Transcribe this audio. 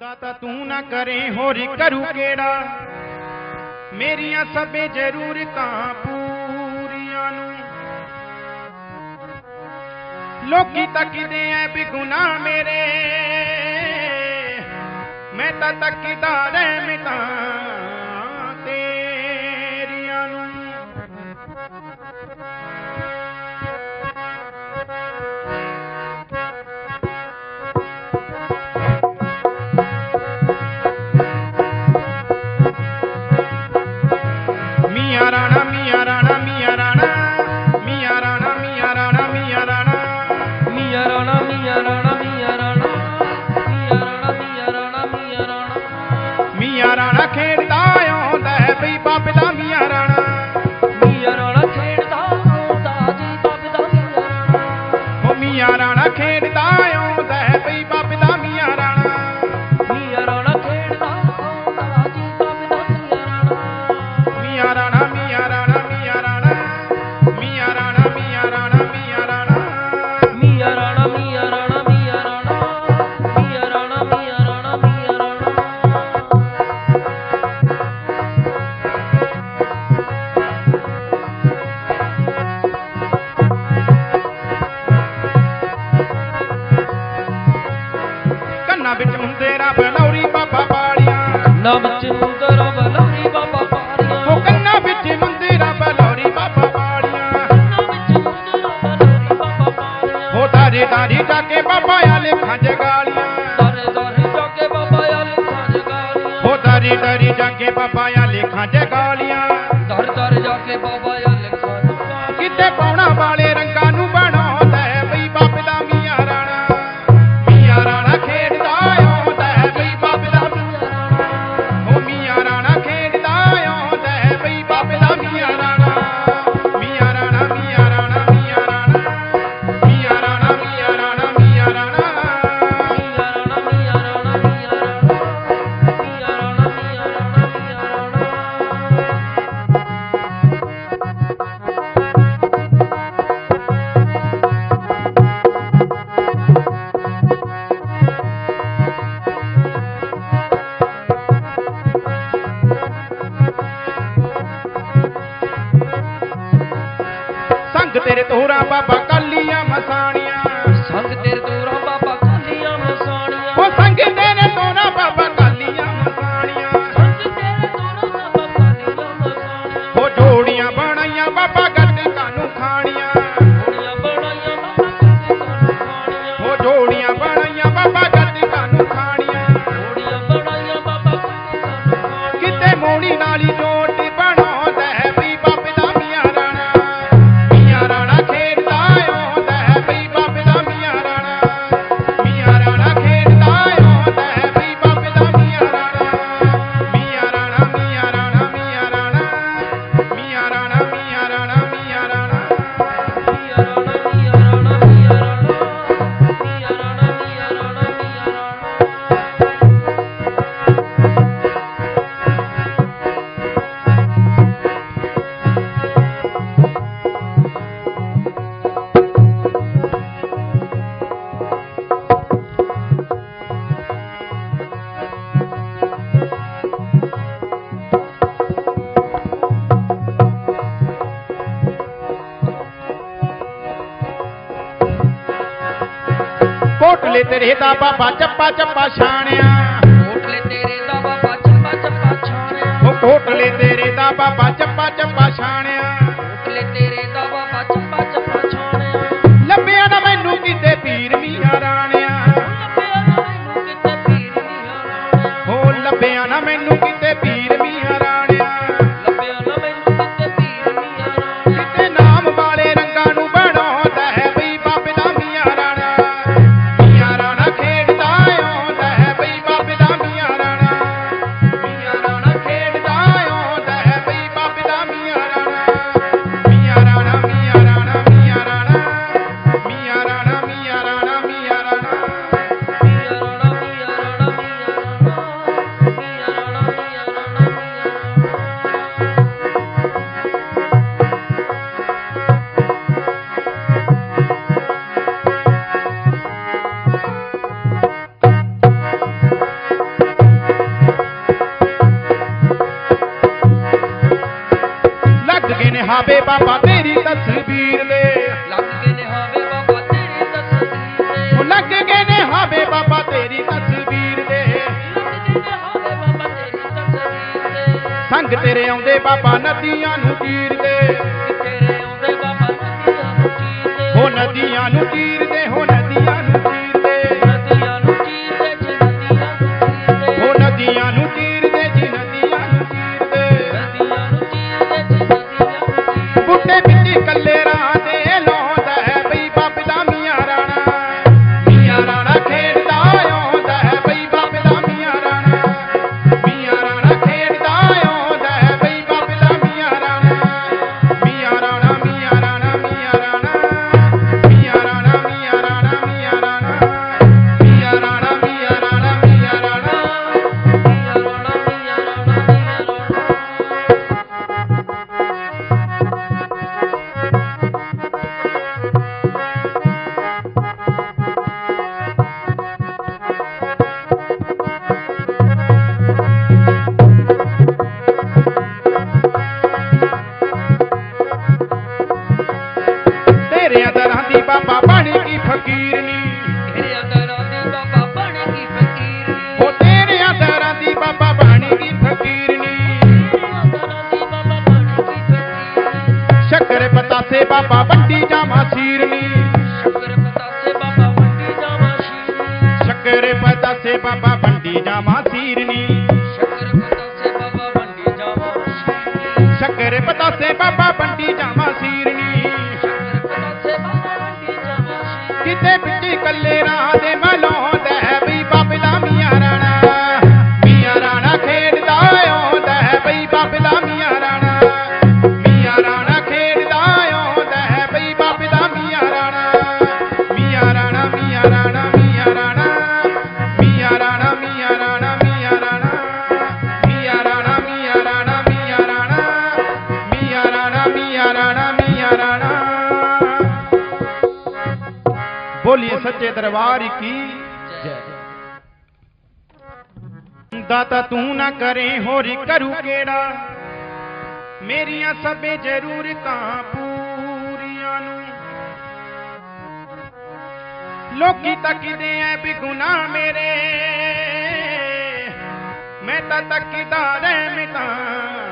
ਦਾਤਾ ਤੂੰ ਨਾ ਕਰੇ ਹੋਰ ਕਰੂ ਕਿਹੜਾ? ਮੇਰੀਆਂ ਸਭੇ ਜ਼ਰੂਰਤਾਂ ਪੂਰੀਆਂ ਨੂੰ। ਲੋਕੀ ਤੱਕਦੇ ਐ ਬਿਗੁਨਾ ਮੇਰੇ। ਮੈਂ ਤਾਂ ਤੱਕਦਾ ਰਹਿ ਮਿਟਾਂ। ਡਰੀ ਡਰੀ ਜਾਗੇ ਬਾਬਾ ਆ ਲੇਖਾਂ 'ਚ ਗੋਲੀਆਂ। ਦਰ ਦਰ ਜਾ ਕੇ ਬਾਬਾ ਆ ਲਿਖਾਂ ਕਿੱਥੇ ਪਾਉਣਾ ਵਾਲੇ ਤੇਰੇ ਤੋਰਾ ਬਾਬਾ ਕਾਲੀਆਂ ਮਸਾਣੀਆਂ। ਸੰਗ ਤੇਰੇ ਤੋਰਾ ਕੋਟਲੇ ਤੇਰੇ ਦਾ ਬਾਬਾ ਚੱਪਾ ਚੱਪਾ ਛਾਣਿਆ। ਕੋਟਲੇ ਤੇਰੇ ਦਾ ਬਾਬਾ ਚੱਪਾ ਚੱਪਾ ਛਾਣਿਆ। ਉਹ ਕੋਟਲੇ ਤੇਰੇ ਦਾ ਬਾਬਾ ਚੱਪਾ ਚੱਪਾ ਛਾਣਿਆ। ਕੋਟਲੇ ਤੇਰੇ ਦਾ ਬਾਬਾ ਚੱਪਾ ਚੱਪਾ ਛਾਣਿਆ। ਲੱਭਿਆ ਨਾ ਮੈਨੂੰ ਕਿਤੇ ਪੀਰ ਵੀ ਰਾਣਿਆ। ਲੱਭਿਆ ਨਾ ਮੈਨੂੰ ਕਿਤੇ ਪੀਰ ਮੀਆਂ ਰਾਣਿਆ। ਹੋ ਲੱਭਿਆ ਨਾ ਮੈਨੂੰ ਹਾਵੇ ਬਾਬਾ ਤੇਰੀ ਤਸਵੀਰ ਨੇ। ਲੱਗ ਗਏ ਨੇ। ਬਾਬਾ ਤੇਰੀ ਤਸਵੀਰ ਨੇ। ਸੰਗ ਤੇਰੇ ਆਉਂਦੇ ਬਾਬਾ ਨਦੀਆਂ ਨੂੰ ਤੀਰਦੇ। ਤੇਰੇ ਆਉਂਦੇ ਬਾਬਾ ਨਦੀਆਂ ਨੂੰ ਤੀਰ கல்லேரா ਪਤਾਸੇ ਬਾਬਾ ਵੰਡੀ ਜਾਵਾਂ ਸੀਰਨੀ ਪਤਾਸੇ ਬਾਬਾ ਵੰਡੀ ਜਾਵਾਂ ਸੀਰਨੀ ਪਤਾਸੇ ਬਾਬਾ राधे राधे बल ਸੱਚੇ ਦਰਬਾਰ ਕੀ? ਜੈ ਦਾਤਾ ਤੂੰ ਨਾ ਕਰੇ, ਹੋਰ ਕਰੂ ਕਿਹੜਾ? ਮੇਰੀਆਂ ਸਭੇ ਜ਼ਰੂਰਤਾਂ ਪੂਰੀਆਂ ਨੂੰ। ਲੋਕੀ ਤੱਕਦੇ ਐ ਵੀ ਗੁਨਾਹ ਮੇਰੇ। ਮੈਂ ਤਾਂ ਤੱਕਦਾ ਰਹਿ ਮਿਟਾਂ